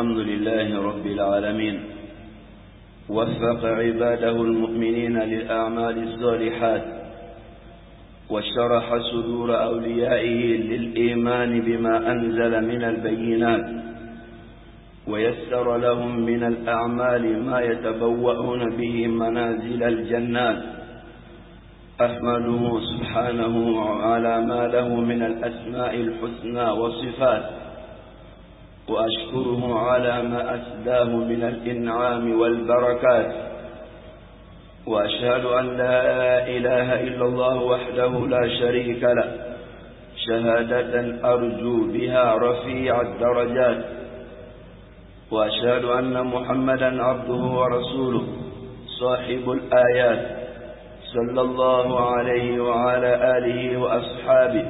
الحمد لله رب العالمين. وفق عباده المؤمنين للأعمال الصالحات. وشرح صدور أوليائه للإيمان بما أنزل من البينات. ويسر لهم من الأعمال ما يتبوؤون به منازل الجنات. أحمده سبحانه على ما له من الأسماء الحسنى والصفات. وأشكره على ما أسداه من الإنعام والبركات. وأشهد أن لا إله إلا الله وحده لا شريك له. شهادة أرجو بها رفيع الدرجات. وأشهد أن محمدا عبده ورسوله صاحب الآيات صلى الله عليه وعلى آله وأصحابه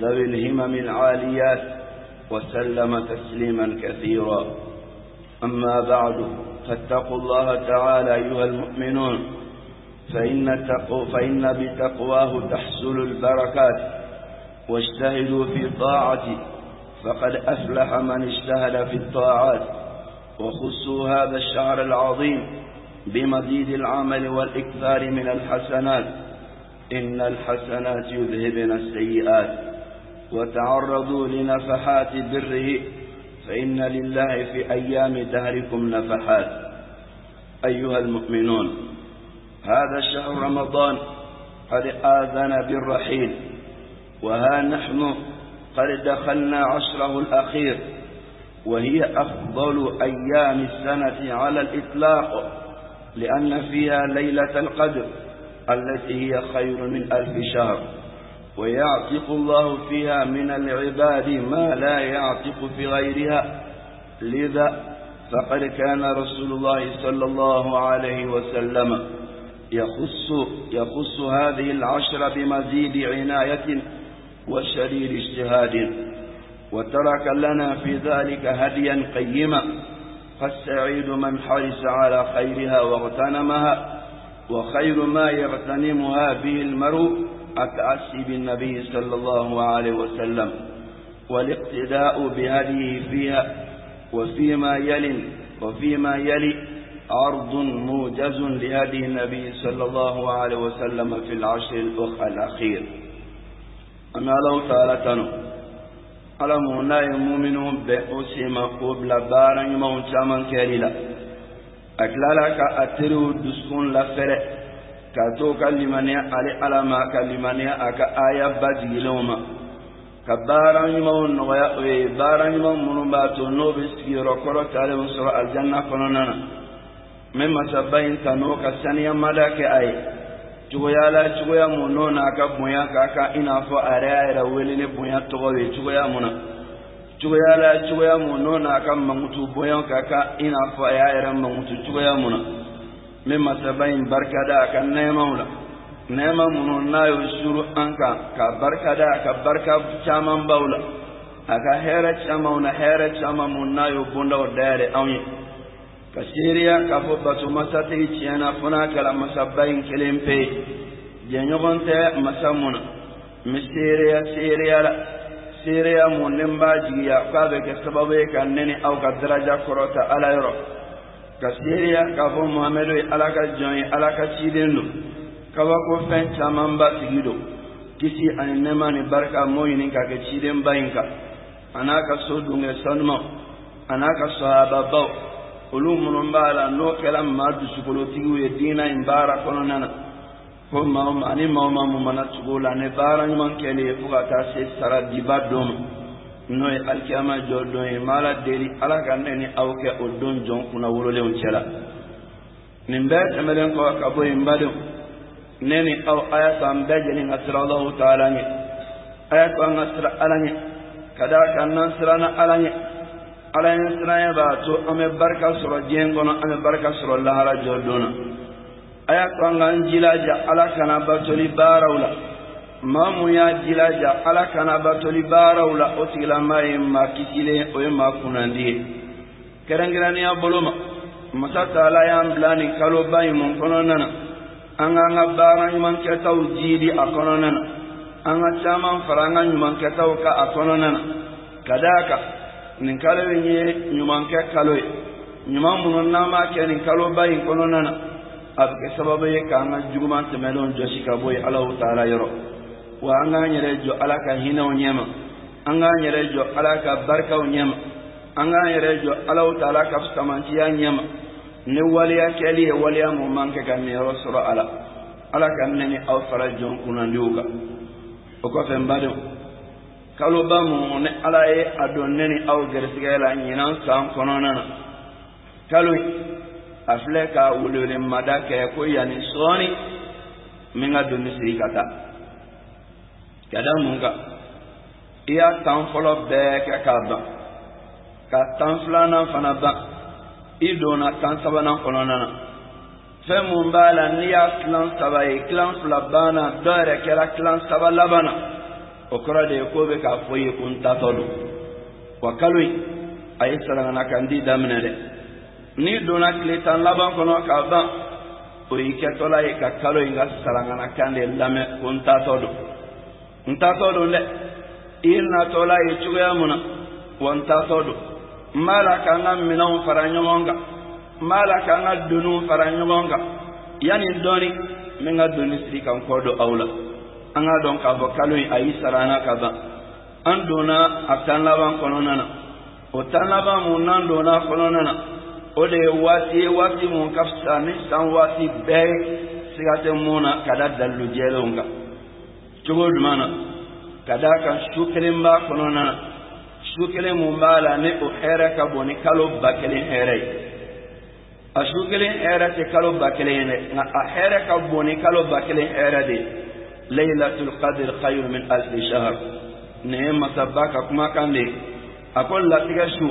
ذوي الهمم العاليات. وسلم تسليما كثيرا. أما بعد فاتقوا الله تعالى أيها المؤمنون فإن, تقو فإن بتقواه تحصل البركات. واجتهدوا في طاعته فقد أفلح من اجتهد في الطاعات. وخصوا هذا الشهر العظيم بمزيد العمل والإكثار من الحسنات. إن الحسنات يذهبن السيئات. وتعرضوا لنفحات بره فإن لله في أيام دهركم نفحات. أيها المؤمنون هذا الشهر رمضان قد آذن بالرحيل وها نحن قد دخلنا عشره الأخير وهي أفضل أيام السنة على الإطلاق لأن فيها ليلة القدر التي هي خير من ألف شهر. ويعتق الله فيها من العباد ما لا يعتق في غيرها. لذا فقد كان رسول الله صلى الله عليه وسلم يخص, يخص هذه العشر بمزيد عناية وشديد اجتهاد. وترك لنا في ذلك هديا قيما فالسعيد من حرص على خيرها واغتنمها وخير ما يغتنمها به المرء التأسي بالنبي صلى الله عليه وسلم والاقتداء بهديه فيها وفيما يلي وفيما يلي عرض موجز لهدي النبي صلى الله عليه وسلم في العشر الأخ الأخير. أنا لو تعالى تنو على مونا يمؤمنون بأسيما قبل بارا يمون شامان كاليلا أكلالك أترو دسكون لفرق. Ka to ka limaniya ale ala ma ka limaniya a ka aya ba jigilenw ma ka baara ɲumanw nɔgɔya o ye baara ɲuman minnu b'a to n'o bɛ sigiyɔrɔ kɔrɔ talen sɔrɔ alijanna kɔnɔna na n bɛ masaba in ta n'o ka saniya mada kɛ a ye cogoya la cogoya mun n'o n'a ka bonya ka kan i n'a fɔ a yɛrɛ y'a yɛrɛ wele ni bonya tɔgɔ ye cogoya mun na cogoya la cogoya mun n'o n'a ka mankutu bonya ka kan i n'a fɔ a y'a yɛrɛ mankutu cogoya mun na mimma sabayin barka da kan neman la neman mun na yi shuru an ka ka barka da ka barka caman baula. Aka hera caman na hera chama mun na yi bunda da yare auye ka shirya ka fo batu masa ta yi ciyana funa kala masabayin kilin fe janyagon ta masa muna misiriya siriya la. Siriya mun nin ba jigiya k'a bɛ kɛ sababu ye ka ne ni aw ka daraja kɔrɔta ala yoro. Ka seereya k'a fɔ muhamadu ye ala ka jɔn ye ala ka ciden don kabako fɛn camanba sigi don kisi ani nɛma ni barika m'o ɲini ka kɛ cidenba in kan a n'a ka so dunkɛ sanumaw a n'a ka sahababaw olu minnu b'a la n'o kɛra maa dusukolotigiw ye diina in baara kɔnɔna na ko maa ma ani maa ma mun mana tugu la ni baara ɲuman kɛlen ye fo ka taa se sara diba don ma no ye alikiyama jɔ don ye ma ala deli ala ka ne ni aw kɛ o don jɔn kunna wololenw cɛla nin bɛɛ tɛmɛlen kɔ ka bɔ yen badenw ne ni aw a y'a to an bɛɛ lajɛlen ka sira alahu taala ɲɛ a y'a to an ka sira ala ɲɛ ka d'a kan n'an siranna ala ɲɛ ala ye siranya b'a to an bɛ barika sɔrɔ diɲɛ kɔnɔ an bɛ barika sɔrɔ lahara jɔ don na. A y'a to an k'an jilaja ala kana batoli baaraw la. Maa mun y'a jilaja ala kana batoli baaraw la o tigilama ye maa kisilen o ye maa kunnandi ye kɛrɛnkɛrɛnnenya bolo ma masa taala y'an bila nin kaloba in mun kɔnɔna na an k'an ka baara ɲumankɛtaw jiidi a kɔnɔna na an ka caman fara an ka ɲumankɛtaw ka a kɔnɔna na ka d'a kan nin kalo in ye ɲumankɛ kalo ye ɲuman minnu n'an b'a kɛ nin kaloba in kɔnɔna na a bɛ kɛ sababu ye k'an ka juguman tɛmɛnenw jɔsi ka bɔ yen alaw taala yɔrɔ wa an k'an yɛrɛ jɔ ala ka hinɛw ɲɛma an k'an yɛrɛ jɔ ala ka barikaw ɲɛma an k'an yɛrɛ jɔ alaw taala ka samantiya ɲɛma. Ni waliya kɛli ye waliya mun man kɛ ka niyɔrɔ sɔrɔ a la ala ka ne ni aw fara jɔn kunnandiw kan. O kɔfɛ n badenw kaloba mun ni ala ye a don ne ni aw gɛrɛsigɛ la ɲinan san kɔnɔna na kalo in a filɛ ka welewelemada kɛ ko yanni sɔɔni min ka donni sigi ka taa ka da mun kan i y'a tan fɔlɔ bɛɛ kɛ k'a ban. Ka tan filanan fana ban. I donna tan sabanan kɔnɔna na. Fɛn mun b'a la n'i y'a tilan saba ye tilan fila banna dɔ yɛrɛ kɛra tilan saba laban na. O kɔrɔ de k'o bɛ k'a fɔ i ye ko wa kalo in a ye sarangana-kandi daminɛ dɛ. N'i donna tile tan laban kɔnɔ k'a ban o y'i kɛtɔla ye ka kalo in ka sarangana-kan de lamɛn ko n tatɔ don n t'a tɔ don dɛ i natɔla ye cogoya mun na wa n t'a tɔ don n b'a la ka n ka minɛnw fara ɲɔgɔn kan n b'a la ka n ka doniw fara ɲɔgɔn kan yanni dɔɔni n bɛ n ka doni siri ka n kɔ don aw la. An k'a dɔn k'a fɔ kalo in a y'i sara an na ka ban an donna a tan laban kɔnɔna na o tan laban mun n'an donna a kɔnɔna na o de ye waati ye waati mun ka fisa ni san waati bɛɛ ye siga tɛ mun na ka da dalilu jɛlenw kan. Cogo jumɛn na. Ka d'a kan su kelen b'a kɔnɔna na. Su kelen mun b'a la ni o hɛrɛ ka bon ni kalo ba kelen hɛrɛ ye. A su kelen hɛrɛ tɛ kalo ba kelen ye dɛ nka a hɛrɛ ka bon ni kalo ba kelen hɛrɛ de ye. Laylatul qadr khayr min alfi shahr. Nin ye masaba ka kumakan de ye. A ko latigɛ su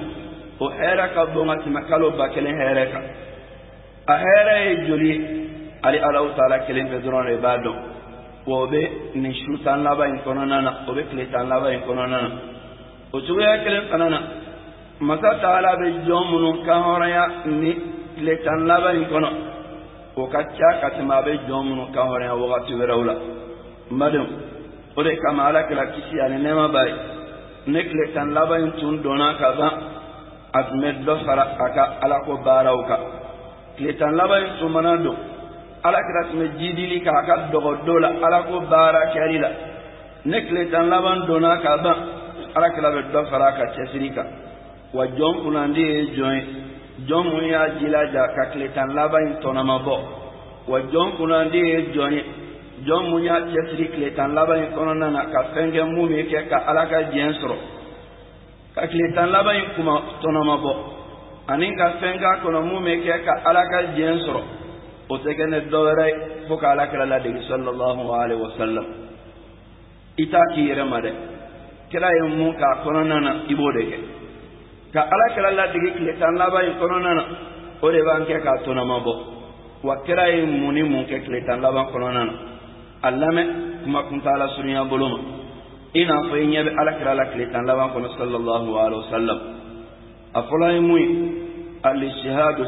o hɛrɛ ka bon ka tɛmɛ kalo ba kelen hɛrɛ kan. A hɛrɛ ye joli ye? Ali alahu taala kelen fɛ dɔrɔn de b'a dɔn wa o bɛ nin su tan laban in kɔnɔna na o bɛ tile tan laban in kɔnɔna na. O cogoya kelen fana na masa taala bɛ jɔn minnu kan hɔrɔnya ni tile tan laban in kɔnɔ. O ka ca ka tɛmɛ a bɛ jɔn minnu kan hɔrɔnya wagati wɛrɛw la. N badenw o de kama ala kɛra kisi ani nɛɛma b'a ye ne tile tan laban in tun donna ka ban a tun bɛ dɔ fara a ka alako baaraw kan. Tile tan laban in tun mana don ala kɛra tun bɛ jidili k'a ka dɔgɔ do la alako baara kɛli la. Ne tile tan laban donna ka ban ala kɛra bɛ dɔ fara a ka cɛsiri kan. Wa jɔn kunnandi ye jɔn ye? Jɔn mun y'a jilaja ka tile tan laban in tɔnɔma bɔ? Wa jɔn kunnandi ye jɔn ye? Jɔn mun y'a cɛsiri tile tan laban in kɔnɔna na ka fɛn kɛ mun bɛ kɛ ka ala ka diɲɛ sɔrɔ? Ka tile tan laban in kuma tɔnɔma bɔ. Ani ka fɛn k'a kɔnɔ mun bɛ kɛ ka ala ka diɲɛ sɔrɔ وتجن الدورة فك على كلا الله صلى الله عليه وسلم إتاكي رمادة كلا يوم كا كورونا نا إبوده كا على كلا الله دعي كلا تنلا با كورونا نا أولي بان كا كاتونا ما بو وكلا يوم موني مون كا كلا تنلا با كورونا نا الله ما كم كنت على سريعة بلوما إن أفيني على كلا الله كلا تنلا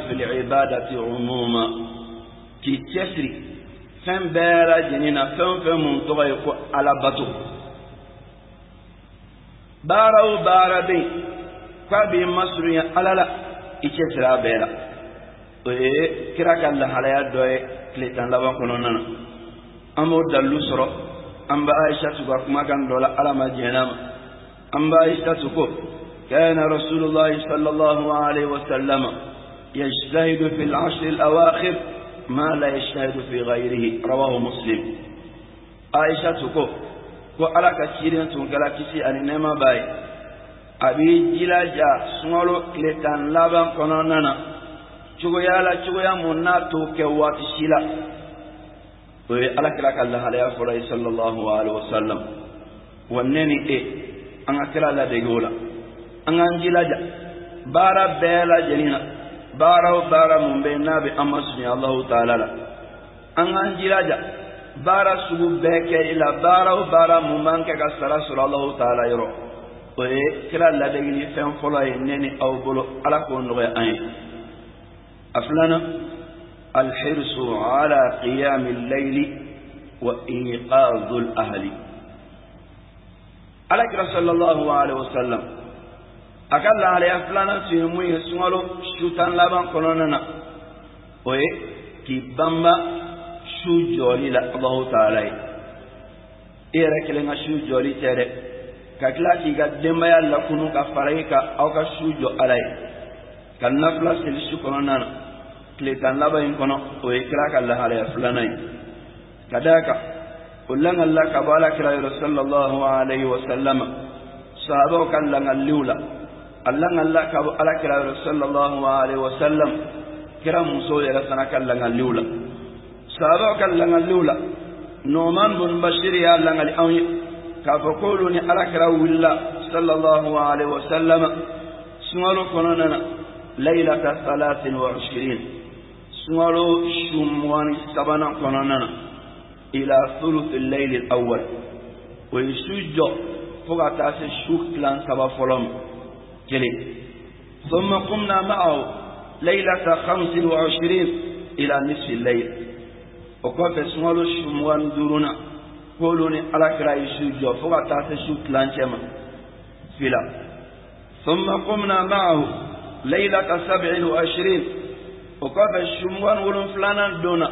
في العبادة عموما k'i cɛsiri fɛn bɛɛ lajɛlen na fɛn o fɛn mun tɔgɔ ye ko ala bato baara o baara bɛ yen k'a b'i masurunya ala la i cɛsiri a bɛɛ la o ye kira ka lahalaya dɔ ye tile tan laban kɔnɔna na an b'o dalilu sɔrɔ an bɛ ayisatu ka kumakan dɔ la ala ma jɛnna ma an bɛ ayisatu ko كان رسول الله صلى الله عليه وسلم يجتهد في العشر الأواخر ما لا يشهد في غيره رواه مسلم. عائشة تقول وعلى كثير من تنقل كسي أن نما باي. أبي جلاجا سنولو لتان لابان قنانانا. چوگویا لا چوگویا مونا تو کے وات شیلا وی علا کرا کا اللہ علیہ فرائی صلی اللہ علیہ وسلم وننی اے إيه، انگا لا دے گولا جا بارا بے لا wa e baara o baara mun bɛ n'a bɛ an ma sunya Allahu taala la an k'an jilaja baara sugu bɛɛ kɛ i la baara o baara mun b'an kɛ ka sara sɔrɔ Allahu taala yɔrɔ o ye kira ladegeli fɛn fɔlɔ ye ne ni aw bolo ala k'o nɔgɔya an ye a filanan alhirsu ala qiyami layli wa iqadul ahli alakira sallallahu alaihi wasallam a ka lahalaya filanan tun ye mun ye sunkalo su tan laban kɔnɔna na. O ye k'i banba su jɔli la Allahu taala ye. I yɛrɛ kelen ka su jɔli tɛ dɛ ka tila k'i ka denbaya lakunu ka fara i kan aw ka su jɔ ala ye. Ka nafila seli su kɔnɔna na. Tile tan laban in kɔnɔ o ye kira ka lahalaya filanan ye. Ka d'a kan o laŋalla ka bɔ ala kira sallallahu alayhi wa sallam sahabaw ka laŋalliw la a laŋalla ka ala kira sallallahu alayhi wa sallam kira musow yɛrɛ fana ka laŋalliw la sahabaw ka laŋalliw la nu'man bun bashir y'a laŋali anw ye k'a fɔ k'olu ni ala kira wulila sallallahu alayhi wa sallam sunkalo kɔnɔna na laylata salatin wa ushirin sunkalo su mugan sabanan kɔnɔna na ila thuluth al-layl al-awwal o ye su jɔ fo ka taa se su tilan saba fɔlɔ ma kelen ثم قمنا معه ليلة خمس وعشرين إلى نصف الليل. وقف سمالو شموان دورنا قولوني على كراي سجو فوق تاس شو تلانشما فلا ثم قمنا معه ليلة سبع وعشرين. وقف شموان ولن فلانا دونا.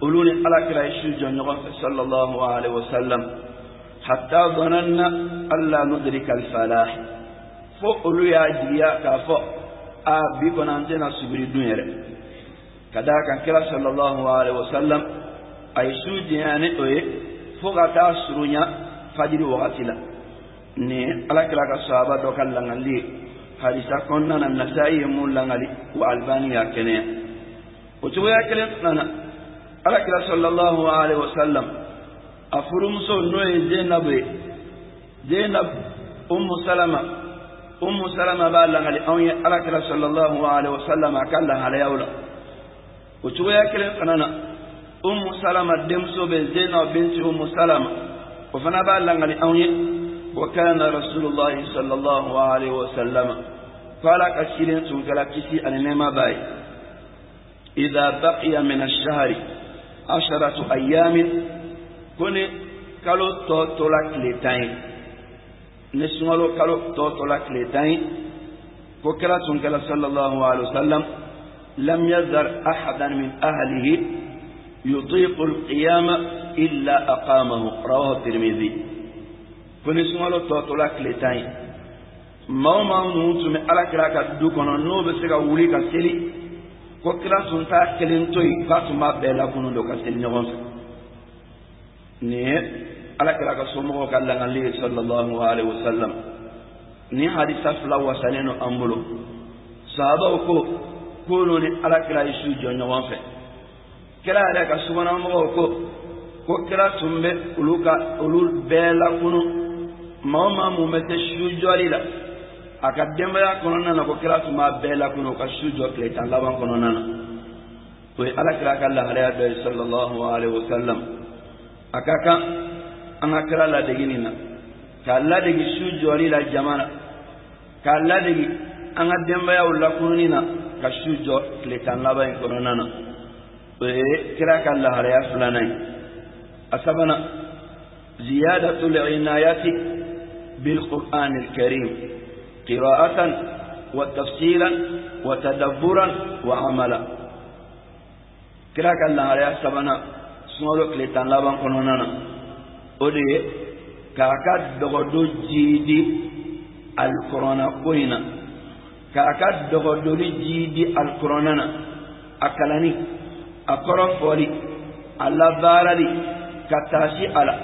قولوني على كراي سجو نغف صلى الله عليه وسلم. حتى ظننا ألا ندرك الفلاح. fo olu y'a jigiya k'a fɔ a bi kɔni an tɛna sibiri dun yɛrɛ. Ka d'a kan kira sallallahu alaihi wa sallam a ye su janya ni o ye fo ka taa surunya fajiri wagati la. Ni ala kira ka sahaba dɔ ka langali ye. Hadisa kɔnɔna na nasayi ye mun langali wa albani y'a kɛnɛya. O cogoya kelen fana na ala kira sallallahu alaihi wa sallam a furumuso n'o ye zenabu ye. Zenabu ummu salama أم سلمة بالله قال أوني أراك صلى الله عليه وسلم أكل لها ليولا وشو يأكل أنا أم سلمة دمسو بن زينب بنت أم سلمة. وفنا بالله قال أوني وكان رسول الله صلى الله عليه وسلم. قال كسيرين سنكلا كسي أن نما باي. إذا بقي من الشهر عشرة أيام كن كالو تولك لتين ni sunkalo kalo tɔ tora tile tan ye ko kira tun kɛra sallallahu alaihi wasallam lam yazar ahadan min ahlihi yutiqu alqiyama illa aqamahu rawahu tirmidhi ko ni sunkalo tɔ tora tile tan ye maa o maa ninnu tun bɛ ala kira ka du kɔnɔ n'o bɛ se ka wuli ka seli ko kira tun t'a kelen to yen k'a tun b'a bɛɛ lakunu don ka seli ɲɔgɔn fɛ nin ye ala kira ka somɔgɔw ka langali ye sallallahu alaihi wasallam. Ni hadisa fila wasalen no an bolo sahabaw ko k'olu ni ala kira ye su jɔ ɲɔgɔn fɛ kira yɛrɛ ka suganamɔgɔw ko ko kira tun bɛ olu ka olu bɛɛ lakunu maa o maa mun bɛ se su jɔli la a ka denbaya kɔnɔna na ko kira tun b'a bɛɛ lakunu ka su jɔ tile tan laban kɔnɔna na o ye ala kira ka lahalaya dɔ ye sallallahu alaihi wasallam. A ka kan an ka kira ladegi nin na k'a ladegi su jɔli la jama na k'a ladegi an ka denbayaw lakununi na ka su jɔ tile tan laban in kɔnɔna na o ye kira ka lahalaya filanan ye a sabanan ziyadatu al-inayati bil-Qur'an al-Karim qira'atan wa tafsiran wa tadabburan wa amala kira ka lahalaya sabanan sunkalo tile tan laban kɔnɔna na o de ye k'a ka dɔgɔdo jiidi alikuranna ko in na k'a ka dɔgɔdoli jiidi alikuranna na a kalani a kɔrɔ fɔli a labaarali ka taasi a la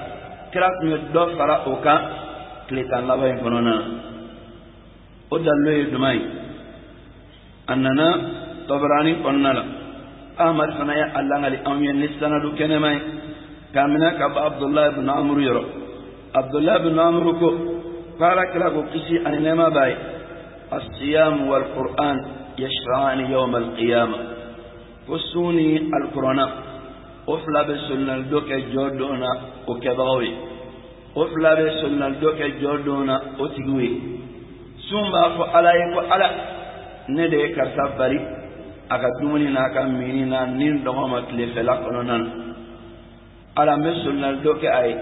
kira tun ye dɔ fara o kan tile tan laban in kɔnɔna na o dalilo ye jumɛn ye a nana tɔbɔrani kɔnɔna la. Ahmad fana ye a langali anw ye ni sanadu kɛnɛma ye كامنك أبو عبد الله بن عمرو يرى عبد الله بن عمرو كو قال لك قصي أن نما باي. الصيام والقرآن يشفعان يوم القيامة. قصوني القرآن. أفلا بسنة دوك جودونا وكباوي. أفلا بسنة دوك جودونا وتقوي. سنبا فو على يكو على. ندي كرتب بري أكدوني ناكا ميني نان نين دوما تلي فلاقلونا ala n bɛ solinali dɔ kɛ a ye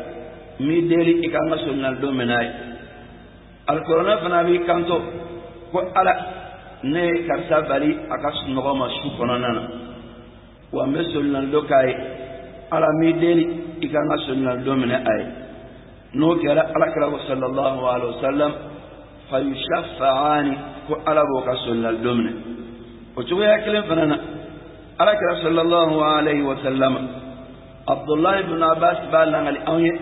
mi deli i kan ka solinali dɔ minɛ a ye alikuranɛ fana b'i kanto ko ala ne ye karisa bali a ka sunɔgɔ ma su kɔnɔna na wa n bɛ solinali dɔ k'a ye ala mi deli i kan ka solinali dɔ minɛ a ye n'o kɛra alakira ko sallallahu alaihi wa sallam fa yushafa'ani ko ala b'o ka solinali dɔ minɛ o cogoya kelen fana na alakira sallallahu alaihi wa sallam abdullahi ibn abbas b'a langali anw ye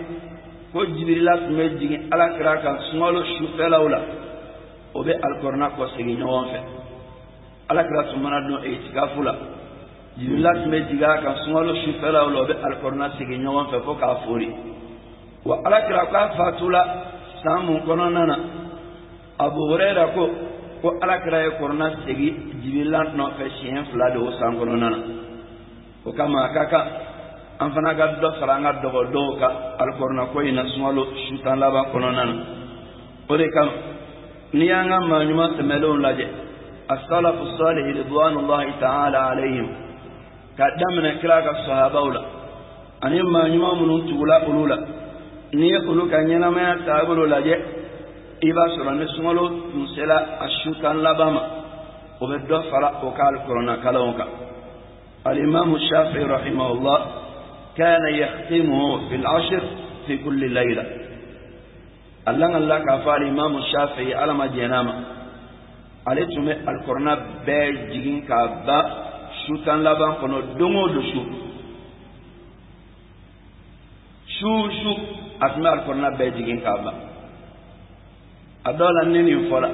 ko jibirila tun bɛ jigin alakira kan sunkalo sufɛlaw la o bɛ alikɔrɔna kɔ segin ɲɔgɔn fɛ alakira tun mana don etikafu la jibirila tun bɛ jigin a kan sunkalo sufɛlaw la o bɛ alikɔrɔna segin ɲɔgɔn fɛ fo k'a fori wa alakira k'a fatula san mun kɔnɔna na abu hurayra ko ko alakira ye kɔrɔna segi jibirila nɔfɛ siɲɛ fila de o san kɔnɔna na o kama a ka kan an fana ka dɔ fara an ka dɔgɔdɔw kan alikɔrɔna ko in na sunkalo su tan laban kɔnɔna na o de kama n'i y'an ka maa ɲuman tɛmɛlenw lajɛ asalafu salihi ridwanullahi ta'ala alayhim ka daminɛ kira ka sahabaw la ani maa ɲuman minnu tugula olu la n'i ye olu ka ɲɛnamaya taabolo lajɛ i b'a sɔrɔ ni sunkalo tun sela a su tan laban ma o bɛ dɔ fara o ka alikɔrɔna kalanw kan alimamu shafi rahimahullah كان يختمه في العشر في كل ليلة. اللهم الله كفى الإمام الشافعي على ما جنام عليه تومي القرآن بيجين كابا شوتان لبان كنو دومو دوشو شو شو أتمي القرآن بيجين كابا. أدولا نيني فورا.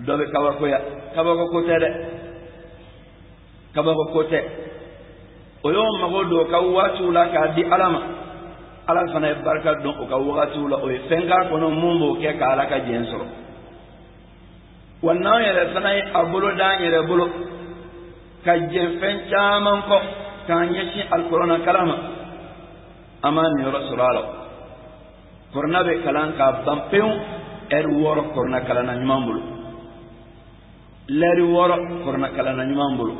دوبي كابا كويا. كابا كوتي كابا كوتي o yo mago do ka waatiw la k'a di ala ma ala fana ye barika don o ka wagatiw la o ye fɛn k'a kɔnɔ mun b'o kɛ ka ala ka jɛn sɔrɔ. Wa n'an yɛrɛ fana ye a bolo d'an yɛrɛ bolo ka jɛn fɛn caman kɔ k'an ɲɛsin alikɔrɔna kalan ma an b'a niyɔrɔ sɔrɔ a la. Kɔrɔna bɛ kalan k'a ban pewu ɛri wɔɔrɔ kɔrɔna kalan na ɲuman bolo. Lɛri wɔɔrɔ kɔrɔna kalan na ɲuman bolo.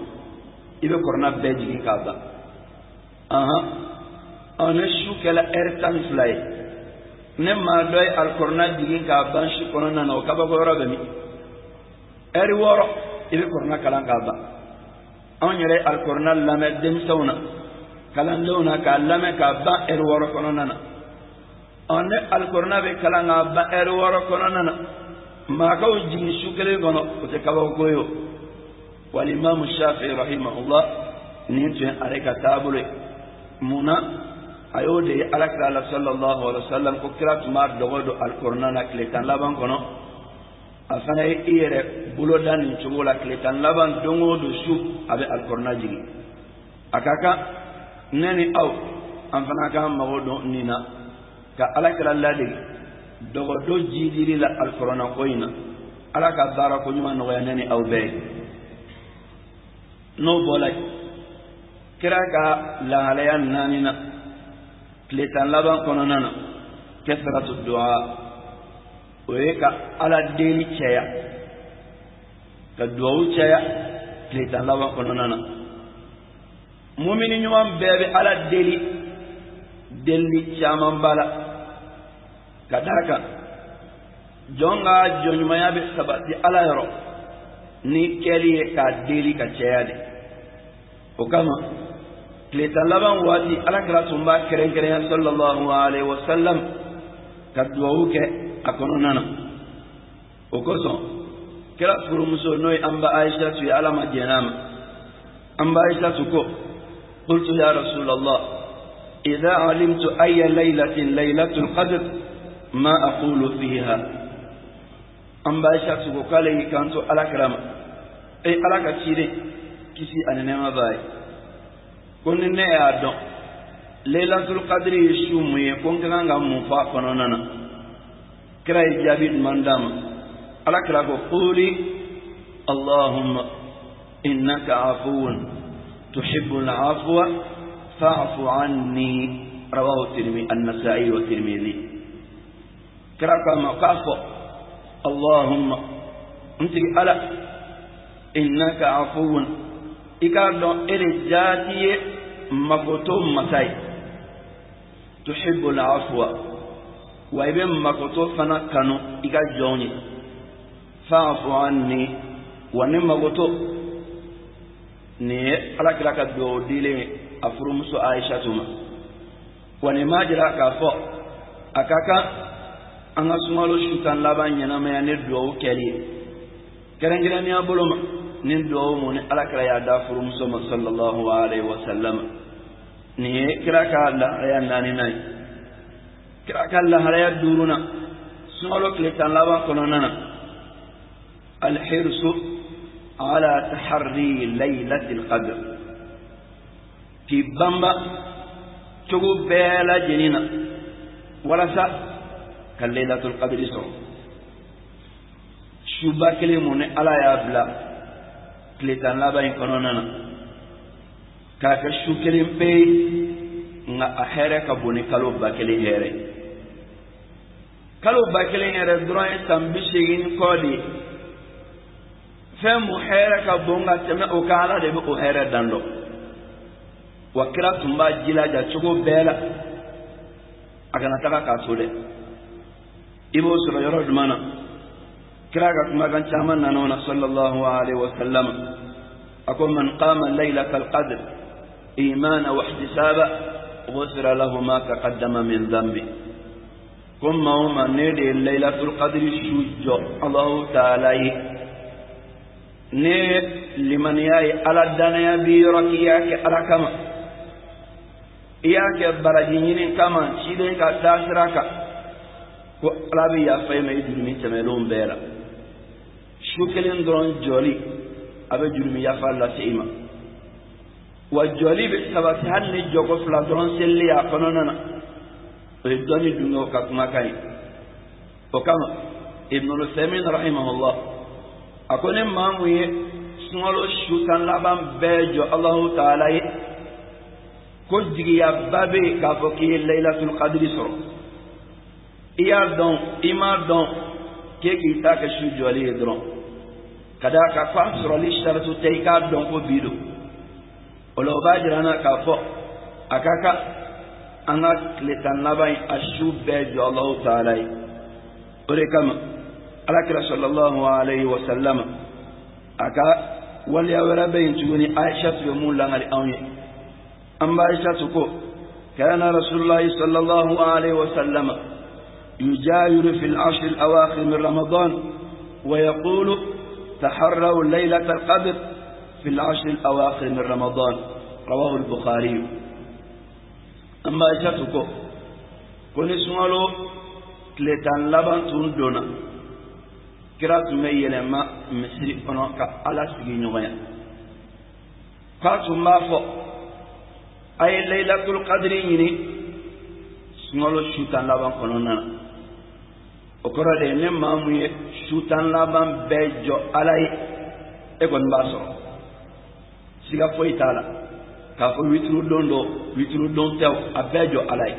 I bɛ kɔrɔna bɛɛ jigin k'a ban. Ahan ɔ ne su kɛla ɛri tan ni fila ye ne maa dɔ ye alikɔrɔna jigin k'a ban su kɔnɔna na o kabako yɔrɔ bɛ min ɛri wɔɔrɔ i bɛ kɔrɔna kalan k'a ban anw yɛrɛ ye alikɔrɔna lamɛn denmisɛnw na kalandenw na k'a lamɛn k'a ban ɛri wɔɔrɔ kɔnɔna na ɔ ne alikɔrɔna bɛ kalan k'a ban ɛri wɔɔrɔ kɔnɔna na maakaw jigin su kelen kɔnɔ o tɛ kabako ye o walimamu shafi rahimahullah nin tun ye ale ka taabolo ye munna a y'o de ye alakira la sallallahu alaihi wa sallam ko kira tun b'a dɔgɔ don alikɔrɔna na tile tan laban kɔnɔ a fana ye i yɛrɛ bolo da nin cogo la tile tan laban don o don su a bɛ alikɔrɔna jigin a ka kan ne ni aw an fana k'an mago dɔn nin na. Ka alakira ladege dɔgɔdɔ jidili la alikɔrɔna ko in na. Ala ka baara ko ɲuman nɔgɔya ne ni aw bɛɛ ye. N'o bɔla yen kira ka lahalaya naani na. Tile tan laban kɔnɔna na kɛsaratu du'a. O ye ka ala deli caya. Ka duwawu caya tile tan laban kɔnɔna na mumini ɲuman bɛɛ bɛ ala deli. Delili caman b'a la. Ka d'a kan jɔn ka jɔnɲumanya bɛ sabati ala yɔrɔ ni kɛli ye k'a deli ka caya de. O kama لتلبن وادي على كلاس ما كرين كرين صلى الله عليه وسلم كدوهوك أكوننا وكسو كلا فرمسو نوي أمبا عائشة سوي على ما جنام أمبا عائشة سوكو قلت يا رسول الله إذا علمت أي ليلة ليلة القدر ما أقول فيها أمبا عائشة سوكو قال إي كانتو على كرام إي على كتيري كسي أنا نعم بايه كون ني ادو ليلة القدر يسوم يكون كان غام مفا فنانا كراي جابيد ماندام على كراك قولي اللهم انك عفو تحب العفو فاعف عني رواه الترمذي النسائي والترمذي كراك ما قافو اللهم انت على انك عفو إكادون إلي جاتيه makoto masa ye tuhibu lafua wa i bɛ makoto fana kanu i ka jɔnw ye faafu anni. Wa ni makoto nin ye alakira ka duwawu dilen ye a furumuso aishatu ma wa nin m'a jira k'a fɔ a ka kan an ka sunkalo su tan laban ɲɛnamaya ni duwawu kɛli ye kɛrɛnkɛrɛnnenya bolo ma ni duwawu mun ni alakira y'a da furumuso ma sallallahu alaihi wa sallam ني كرا كالا يا ناني ناي كرا كالا هلا يدورنا سولوك لتان لابا كوننا الحرص على تحري ليلة القدر في بامبا تشوغو بيلا جنينا ولا سا كالليلة القدر سو شوبا كلمون على يابلا كليتان لابا كوننا k'a kɛ su kelen pe nka a hɛrɛ ka bon ni kalo ba kelen hɛrɛ. Kalo ba kelen yɛrɛ dɔrɔn ye san bi seegin kɔ de ye fɛn mun hɛrɛ ka bon ka tɛmɛ o kan ala de bɛ o hɛrɛ dan dɔ. Wa kira tun b'a jilaja cogo bɛɛ la. A kana taga k'a to dɛ. I b'o sɔrɔ yɔrɔ jumɛn na. Kira ka kumakan caman nana o na sallallahu alaihi wa sallam a ko man qama laylata alqadr إيمانا واحتسابا غفر له ما تقدم من ذنبه. كما هما نيدي الليلة القدر شجو الله تعالى. ني لمن يأي على الدنيا بيرك يأك أركما إياك برجين كما شديك تاسرك وعلى بيا فيما يدرمي تميلون بيرا. شكل درون جولي أبي جرمي يفعل لسيما. Wa jɔli bɛ sabati hali ni jɔko fila dɔrɔn selili a kɔnɔna na o ye dɔnni dungaw ka kumakan ye o kama ibnul sɛmin rahimahullah. A ko ne maa mun ye sunkalo su tan laban bɛɛ jɔ alahu taala ye. Ko jigiyaba bɛ yen k'a fɔ k'i ye layilatul kadiri sɔrɔ. I y'a dɔn i m'a dɔn k'e k'i ta kɛ su jɔli ye dɔrɔn. Ka d'a kan ko a sɔrɔli saratu tɛ i k'a dɔn ko bi don ولو باجر أنا كافو. أكاكا. أنا لتنبعي الشوب الله تعالى. وريكما ألاكرا صلى الله عليه وسلم. أكا. وليا وربين تقولي عائشة يمون لها الاوني ام عائشة تقول. كان رسول الله صلى الله عليه وسلم يجاير في العشر الأواخر من رمضان ويقول تحروا ليلة القدر. في العشر الأواخر من رمضان رواه البخاري. أما جاتكو كون سمالو تلتان لبان تون دونا كرا تمي يلما مصري قنا كألا سيجي نغيا. قاتم ما فو أي ليلة القدر يني سمالو شوتان لبان قنونا. وكرا دي نمامو شوتان لبان بيجو علي إيقون باسو. Siga foyi t'a la. K'a fɔ witiri don do witiri don tɛ a bɛɛ jɔ ala ye.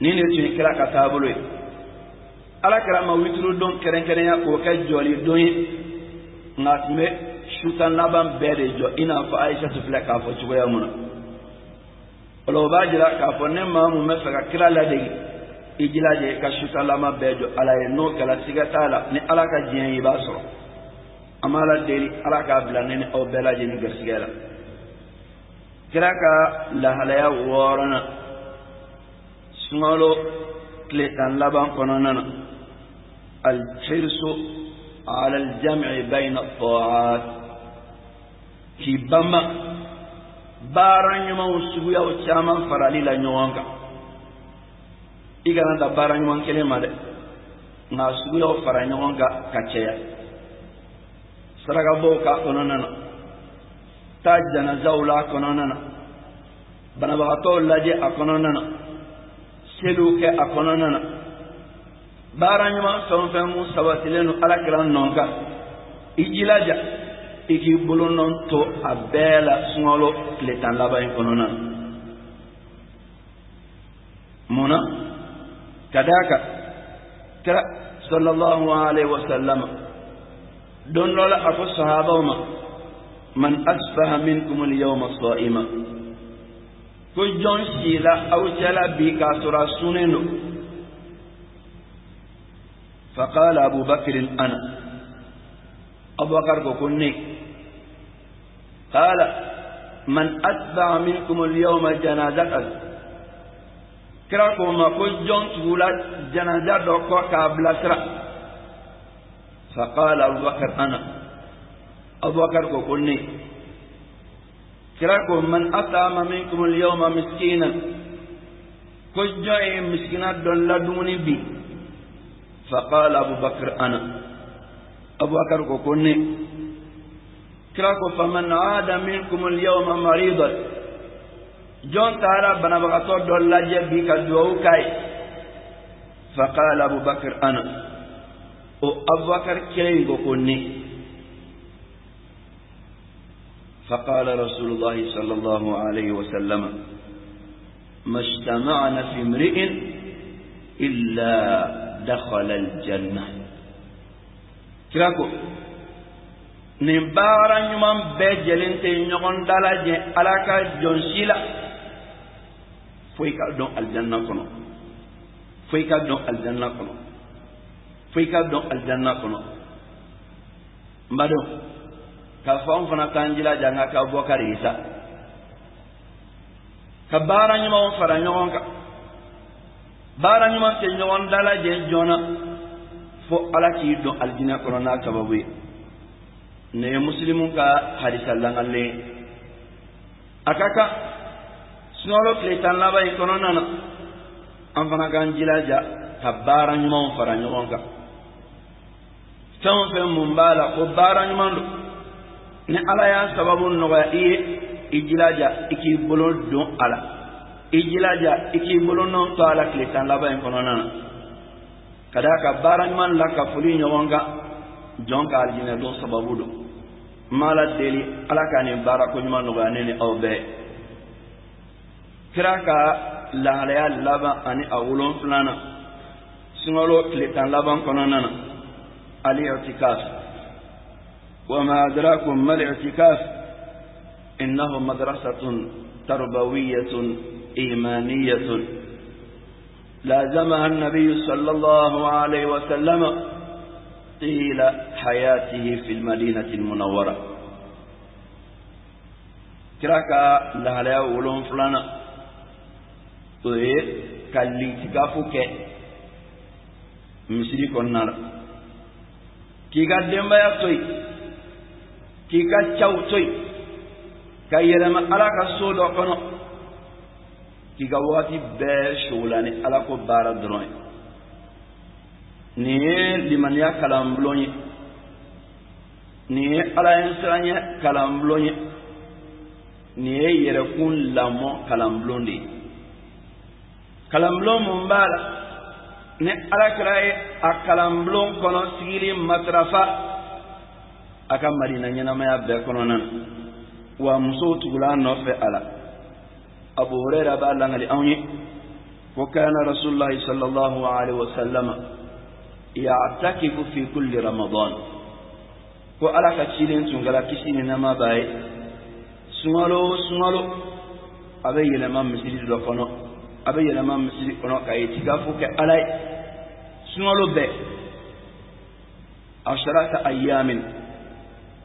Ni ne tun ye kira ka taabolo ye. Ala kɛra ma witiri don kɛrɛnkɛrɛnya k'o kɛ jɔli don ye. Nka tun bɛ su tan laban bɛɛ de jɔ i n'a fɔ ayisatu filɛ k'a fɔ cogoya mun na. O la o b'a jira k'a fɔ ne maa mun bɛ fɛ ka kira ladege i jilaja ka su tan laban bɛɛ jɔ ala ye. N'o kɛra siga t'a la ni ala ka diɲɛ i b'a sɔrɔ ama la deli ala k'a bila ne ni aw bɛɛ lajɛlen garisigɛ la. Kira ka lahalaya wɔɔrɔnan sunkalo tile tan laban kɔnɔna na alhirsu ala aljamci bayna taat k'i banba baara ɲumanw suguyaw caman farali la ɲɔgɔn kan. I kana da baara ɲuman kelen ma dɛ nka suguyaw fara ɲɔgɔn kan ka caya. Sarakabɔw k'a kɔnɔna na taa janazaw la a kɔnɔna na banabagatɔw lajɛ a kɔnɔna na seliw kɛ a kɔnɔna na baara ɲuman fɛn o fɛn mun sabatilen don alakira nɔ kan i jilaja i k'i bolo nɔ to a bɛɛ la sunkalo tile tan laban in kɔnɔna na mun na ka d'a kan kira sallallahu alaihi wa sallam دون لولا أفو الصحابة وما من أصبح منكم اليوم صائما كل جون سيلا أو جلا بيكا سنين. فقال أبو بكر أنا. أبو بكر كوني. قال من أتبع منكم اليوم جنازة. كراكو ما كل جون سيلا جنازة دوكو كابلا سرق فقال أبو بكر أنا. أبو بكر كني كراكم من أطعم منكم اليوم مسكينا. كجون مسكينا دون لدوني بي. فقال أبو بكر أنا. أبو بكر كوني كراكو فمن عاد منكم اليوم مريضا. جون تعالى بنا بغطور دولا جبك دوو كاي فقال أبو بكر أنا. أبو بكر كي كوني فقال رسول الله صلى الله عليه وسلم ما اجتمعنا في امرئ إلا دخل الجنة كراكو nin baara ɲuman bɛɛ jɛlen tɛ ɲɔgɔn dalajɛ ala ka jɔnsi la foyi ka dɔn alijanna kɔnɔ foyi ka dɔn alijanna kɔnɔ fo i ka dɔn alijanna kɔnɔ n ba badenw k'a fɔ an fana k'an jilaja n ka ka bɔ ka sa ka baara ɲumanw fara ɲɔgɔn kan. Baara ɲuman tɛ ɲɔgɔn dalajɛ joona fo ala k'i dɔn alijinɛ kɔnɔ n'a sababu ye. Nin ye musilimu ka hadisa langalen ye. A ka kan sunkalo tile tan laban in kɔnɔna na an fana k'an jilaja ka baara ɲumanw fara ɲɔgɔn kan. Fɛn o fɛn mun b'a la o baara ɲuman don. Ni ala y'a sababu nɔgɔya i ye i jilaja i k'i bolo don a la. I jilaja i k'i bolo nɔ to a la tile tan laban in kɔnɔna na. Ka d'a ka baara ɲuman la ka foli ɲɔgɔn kan jɔn ka alijinɛ don sababu don. N b'a la deli ala ka nin baara ko ɲuman nɔgɔya ne ni aw bɛɛ kira ka lahalaya laban ani a wolonfilanan sunkalo tile tan laban kɔnɔna na الاعتكاف. وما أدراكم ما الاعتكاف؟ إنه مدرسة تربوية إيمانية. لازمها النبي صلى الله عليه وسلم طيل حياته في المدينة المنورة. كراكا لهلا ولون فلانا. طيب، ويه كالي تكافوك. مسيري كنار k'i ka denbaya to yen k'i ka caw to yen ka yɛlɛma ala ka so dɔ kɔnɔ k'i ka wagati bɛɛ sogola ni ala ko baara dɔrɔn ye. Nin ye limaniya kalanbulon ye nin ye ala ye siranɲɛ kalanbulon ye nin ye yɛrɛkun lamɔ kalanbulon de ye. Kalanbulon mun b'a la ni alakira ye a kalanbulon kɔnɔ sigili matarafa a ka madina ɲɛnamaya bɛɛ kɔnɔna na wa musow tugula nɔfɛ a la abu huraira b'a langali anw ye ko kana rasulullahi sallallahu alaihi wasallama ya'takifu fi kulli ramadan ko ala ka cilen tun kɛra kisi ni nɛma b'a ye sunkalo sunkalo a bɛ yɛlɛma misiri dɔ kɔnɔ a bɛ yɛlɛma misiri kɔnɔ ka itikafu kɛ ala ye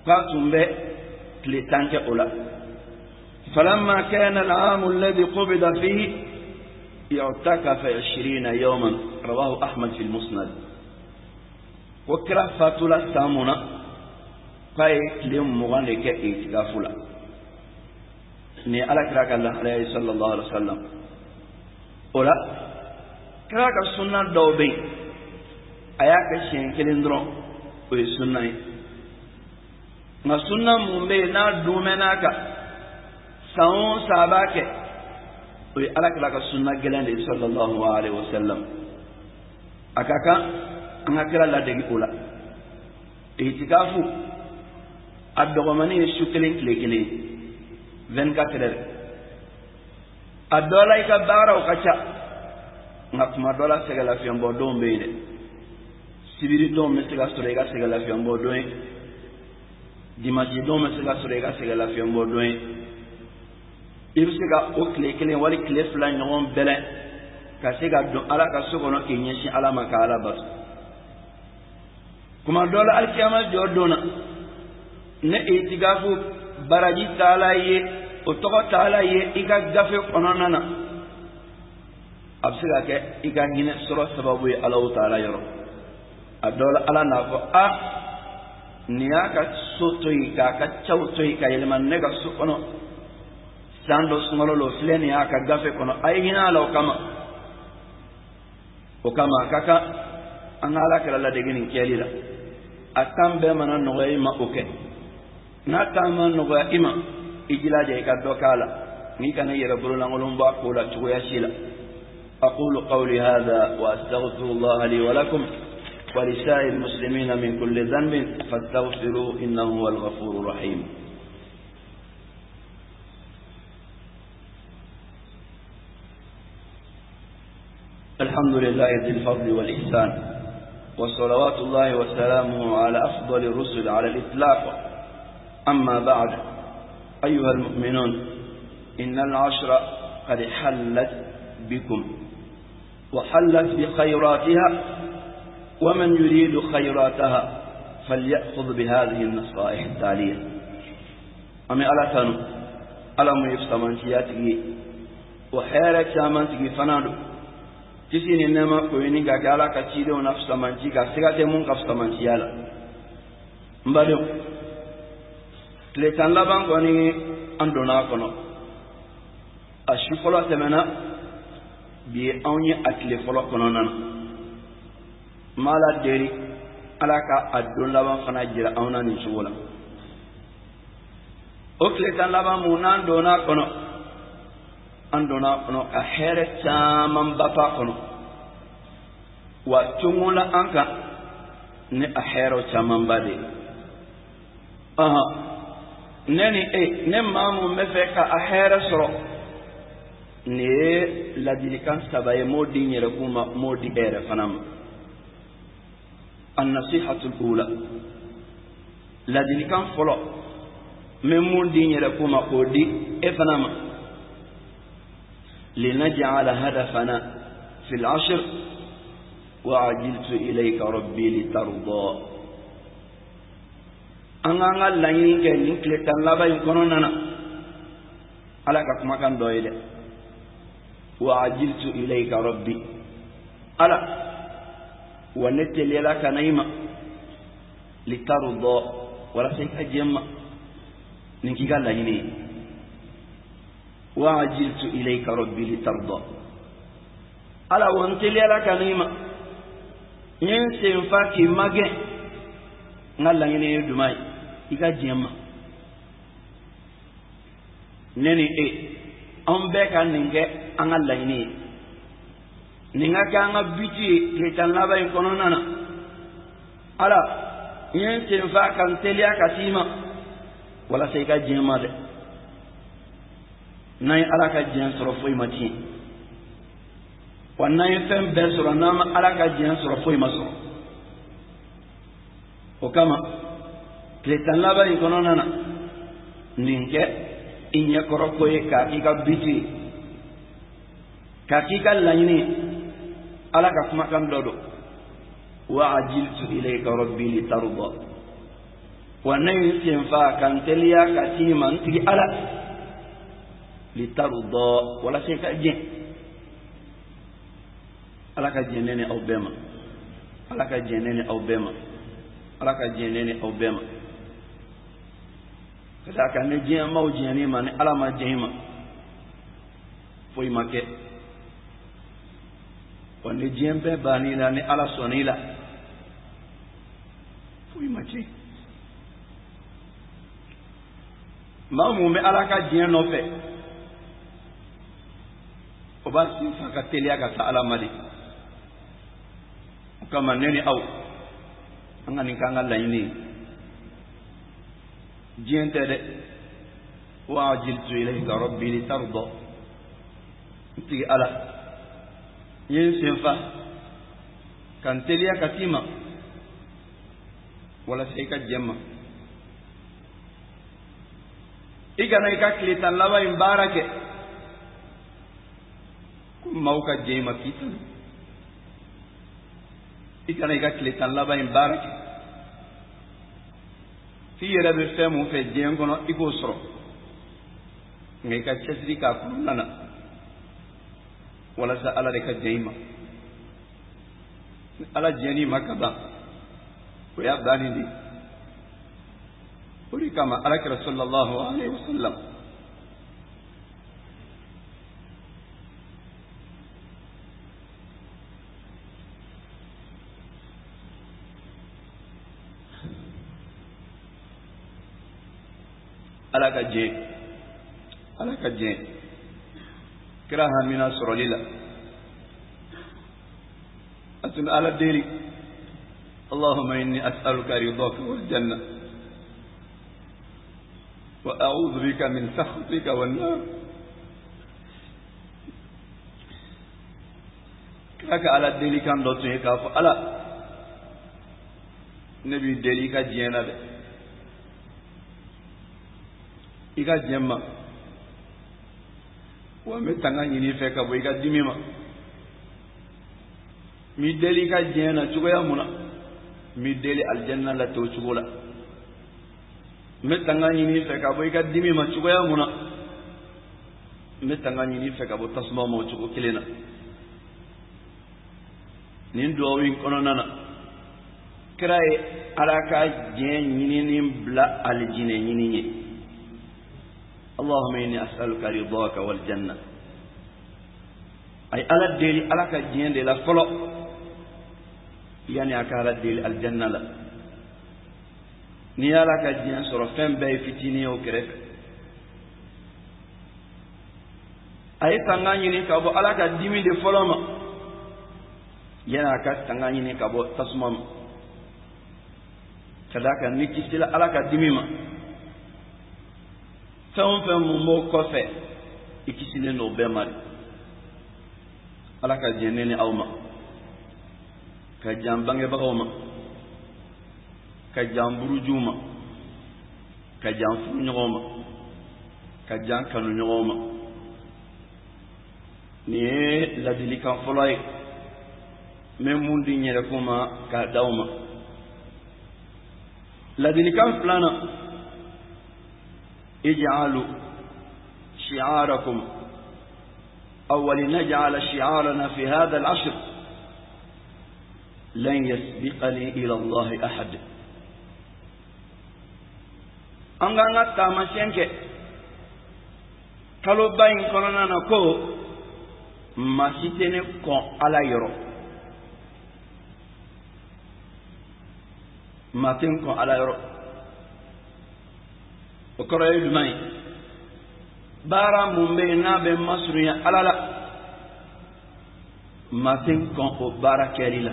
k'a tun bɛ tile tan kɛ o la فلما كان العام الذي قبض فيه اعتكف عشرين يوما رواه أحمد في المسند وكرا فاتولا سامونا فاي لم مغانيك اعتكافولا ni ala kira ka lahalaya sallallahu alaihi wasallam o la kira ka a y'a kɛ siɲɛ kelen dɔrɔn o ye sunna ye. Nka sunna mun bɛ yen n'a dun bɛ n'a kan san o san a b'a kɛ o ye ala alakira ka sunna gɛlɛn de ye sallallahu alaihi wa sallam a ka kan an ka kira ladegi o la. Itikafu a dɔgɔmani ye su kelen tile kelen ye vingt quatre heures. A dɔ la i ka baaraw ka ca nka tuma dɔ la sɛgɛlafiɲɛbɔ denw bɛ yen dɛ. sibiri don bɛ se ka sɔrɔ i ka sɛgɛnlafiyɛnbɔ don ye dimanche don bɛ se ka sɔrɔ i ka sɛgɛnlafiyɛnbɔ don ye i bɛ se ka o tile kelen wali tile fila ɲɔgɔn bɛlɛn ka se ka don ala ka so kɔnɔ k'i ɲɛsin ala ma ka ala bato kuma dɔ la alikiyama jɔ don na ne e itikafu baraji taala ye o tɔgɔ taala ye i ka gafe kɔnɔna na a bɛ se ka kɛ i ka hinɛ sɔrɔ sababu ye alaw taala yɔrɔ a dɔ la ala n'a fɔ a nin y'a ka so to yen k'a ka caw to yen ka yɛlɛma ne ka so kɔnɔ san dɔ sunkalo la o filɛ nin y'a ka gafe kɔnɔ a ye hinɛ a la o kama o kama a ka kan an ka ala kɛra ladege nin kɛli la a kan bɛɛ mana nɔgɔya i ma o kɛ n'a kan ma nɔgɔya i ma i jilaja i ka dɔ k'a la n'i kana yɛrɛ bololankolon bɔ a ko la cogoya si la أقول قولي هذا وأستغفر الله لي ولكم ولسائر المسلمين من كل ذنب فاستغفروه إنه هو الغفور الرحيم. الحمد لله ذي الفضل والإحسان وصلوات الله وسلامه على أفضل الرسل على الإطلاق. أما بعد أيها المؤمنون إن العشر قد حلت بكم وحلت بخيراتها ومن يريد خيراتها فليأخذ بهذه النصائح التالية. أمي ألا تنو ألا ميف سمانتياتي وحيرك سمانتي فنانو تسين إنما كوينيكا كالا كتشيدو نفس سمانتي كسيغاتي من قف سمانتيالا مبادو تلتان لبان كوني أندونا كنو الشفلة تمنى؟ بي أوني أتلي فلو كنو b'a la deli ala ka a don laban fana jira anw na nin cogo la. O tile tan laban mun n'an donna a kɔnɔ an donna a kɔnɔ ka hɛrɛ caman ba kɔnɔ. Wa tungo la an kan ni a hɛrɛw caman ba de ye. Ne ni e ne maa mun bɛ fɛ ka a hɛrɛ sɔrɔ nin ye ladilikan saba ye m'o di n yɛrɛ ma m'o di e yɛrɛ fana ma annasihatu l ula ladilikan fɔlɔ min mun di yɛrɛ ko ma k'o di e fana ma linajala hadafana fi lashr waajiltu ilayka rabbi litarda an k'an ka laɲini kɛ nin tile tan laban in kɔnɔna na ala ka kumakan dɔ ye dɛ wa ajiltu ilayka rabbi ala waneteleela kana ima litarudɔ walasa i ka jɛn ma nin k'i ka laɲini ye waajiltu ilayka rabbi litarudɔ ala wa n teliyala kana ima n ye n sen fa k'i magɛn n ka laɲini ye duman ye i ka jɛn ma ne ni e anw bɛɛ ka nin kɛ an ka laɲini ye nga biti ke tan laba in kono nana ala yen sen fa kan telia kasima wala sai ka jema de n'an ye ala ka diɲɛ sɔrɔ foyi ma tiɲɛ wa n'an ye fɛn bɛɛ sɔrɔ n'an ma ala ka diɲɛ sɔrɔ foyi ma sɔrɔ o kama tile laban in kɔnɔna na nin kɛ i ɲɛkɔrɔ ko ye k'a k'i ka biti. Ye k'a k'i ka laɲini ye ala ka kumakan dɔ don wa ajiltu ilayka rabbi litarda. Wa ne ye sen fa ka n teliya ka ma n tigi ala litarda walasa i ka jɛn ala ka jɛn ne ni aw bɛɛ ma ala ka jɛn ne ni aw bɛɛ ma ala ka jɛn ne ni aw bɛɛ ma ka d'a kan ni diɲɛ maaw jɛn'i ma ni ala ma jɛn ma foyi ma kɛ wa ni diɲɛ bɛɛ bann'i la ni ala sɔnn'i la foyi ma tiɲɛ maa mun bɛ ala ka diɲɛ nɔfɛ o b'a sinsin ka teliya ka taa ala ma de kama ne ni aw an ka nin k'an ka laɲini ye diɲɛ tɛ dɛ wa ajiltu ilayka rabbi litarda n tigi ala. n tigi n sen fa ka n teliya ka t'i ma walasa i ka jɛ ma i kana i ka tile tan laban in baara kɛ ko maaw ka jɛ i ma k'i tanu i kana i ka tile tan laban in baara kɛ f'i yɛrɛ bɛ fɛn mun fɛ diɲɛ kɔnɔ i k'o sɔrɔ nka i ka cɛsiri k'a kɔnɔna na walasa ala de ka jɛ i ma ni ala jɛn'i ma ka ban o y'a bannen de ye o de kama alakira sallallahu alaihi wasallam ala ka jɛ ala ka jɛ كراها من أسر لله أتن على الديري. اللهم إني أسألك رضاك والجنة وأعوذ بك من سخطك والنار. كراك على الديري كان دوتني كافو ألا. نبي الديري كجينا إذا جمّا wa n bɛ tanga ɲini fɛ ka bɔ i ka dimi ma. N b'i deli i ka diɲɛ na cogoya mun na? N b'i deli alijanna la t'o cogo la. N bɛ tanga ɲini fɛ ka bɔ i ka dimi ma cogoya mun na? N bɛ tanga ɲini fɛ ka bɔ tasuma ma o cogo kelen na. Nin duwawu in kɔnɔna na kira ye ala ka diɲɛ ɲinini bila alijinɛ ɲini ye janna ay ala deli ala ka diɲɛ de la fɔlɔ yani a ka ala deli aljanna la n'i ala ka diɲɛ sɔrɔ fɛn bɛɛ ye fitinin ye o kɛrɛfɛ a ye tanga ɲini ka bɔ ala ka dimi de fɔlɔ ma yani a ka tanga ɲini ka bɔ tasuma ma ka d'a kan ni kisila ala ka dimi ma fɛn o fɛn mun b'o kɔfɛ i kisilen don bɛɛ ma de ala ka diɲɛ ne ni aw ma ka jan bangebagaw ma ka jan burujuw ma ka jan furuɲɔgɔnw ma ka jan kanuɲɔgɔnw ma nin ye ladilikan fɔlɔ ye n bɛ mun di n yɛrɛkun ma k'a d'aw ma ladilikan filanan اجعلوا شعاركم أو لنجعل شعارنا في هذا العشر لن يسبقني إلى الله أحد. أنغانا تاما شنك كالوباين كورونا نكو ما شتني كون على يرو ما تنكو على يرو o kɔrɔ ye jumɛn ye baara mun bɛ yen n'a bɛ masurunya ala la maa tɛ kɔn o baara kɛli la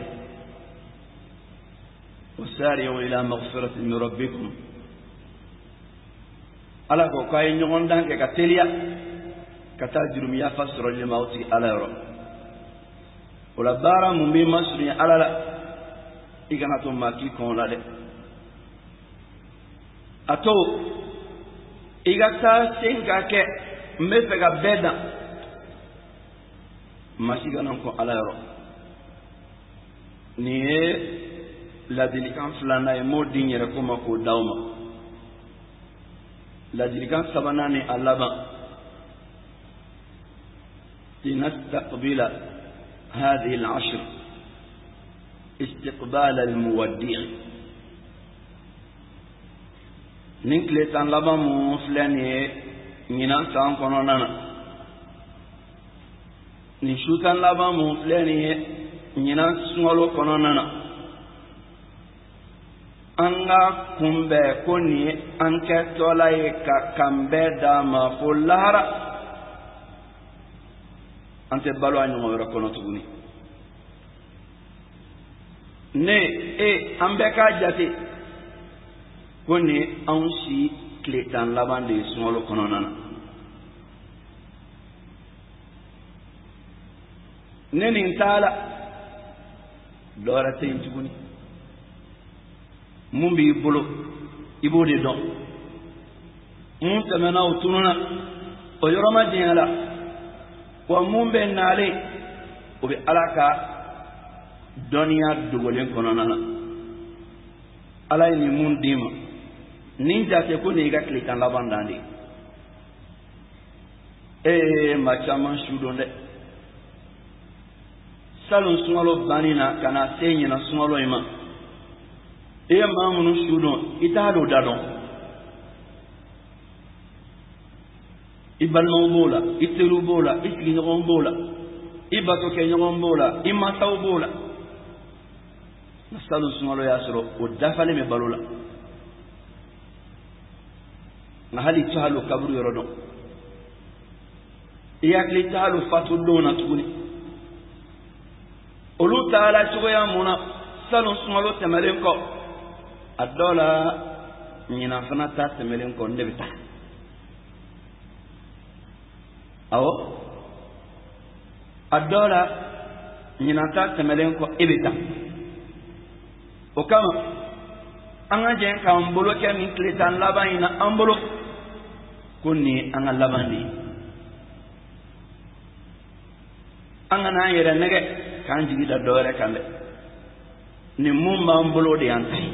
o saari yɛn ila magfirati min rabbikum. Ala ko k'a ye ɲɔgɔn dan kɛ ka teliya ka taa jurumiya fa sɔrɔli ma tigi ala yɔrɔ o la baara mun bɛ masurunya ala la i kana to maa k'i kɔn o la dɛ a to i ka taa sen ka kɛ n bɛ fɛ ka bɛɛ dan maa kana kɔn ala yɔrɔ nin ye ladilikan filanan ye m'o di n yɛrɛ ko ma k'o d'aw ma ladilikan sabanan ni a laban لنستقبل هذه العشر استقبال المودع nin tile tan laban mun filɛ nin ye ɲinan san kɔnɔna na nin su tan laban mun filɛ nin ye ɲinan sunkalo kɔnɔna na an ka kunbɛn ko nin ye an kɛtɔla ye ka kan bɛɛ d'a ma fo lahara. An tɛ balo a ɲɔgɔn wɛrɛ kɔnɔ tuguni. Ne e an bɛɛ k'a jate ko nin anw si tile tan laban de ye sunkalo kɔnɔna na ne nin t'a la dɔwɛrɛ tɛ yen tuguni mun b'i bolo i b'o de dɔn mun tɛmɛna o tununa o yɔrɔ ma diɲɛ la wa mun bɛ nalen o bɛ ala ka dɔnniya dogolen kɔnɔna na ala ye nin mun d'i ma nin jate ko nin y'i ka tile tan laban dan de ye ee maa caman su dɔn dɛ salon sunkalo banni na ka na se ɲina sunkalo in ma i ye maa minnu su dɔn i t'a dɔn da dɔn i balimaw b'o la i teriw b'o la i sigiɲɔgɔnw b'o la i batokɛɲɔgɔn b'o la i mansaw b'o la. Salon sunkalo y'a sɔrɔ o dafalen bɛ balo la nka hali i tɛ hali o kaburu yɔrɔ dɔn i hakili tɛ hali o fatu don na tuguni olu taara cogoya mun na salon sunkalo tɛmɛlen kɔ a dɔw la ɲinan fana ta tɛmɛlen kɔ ne bɛ taa awɔ a dɔw la ɲinan ta tɛmɛlen kɔ e bɛ taa o kama an ka jɛ k'an bolo kɛ nin tile tan laban in na an bolo kunni an ka ga labandi. An ga n'an yɛrɛ nɛgɛ k'an jigi da dɔ wɛrɛ kan dɛ nin mun b'an bolo de y'an ta ye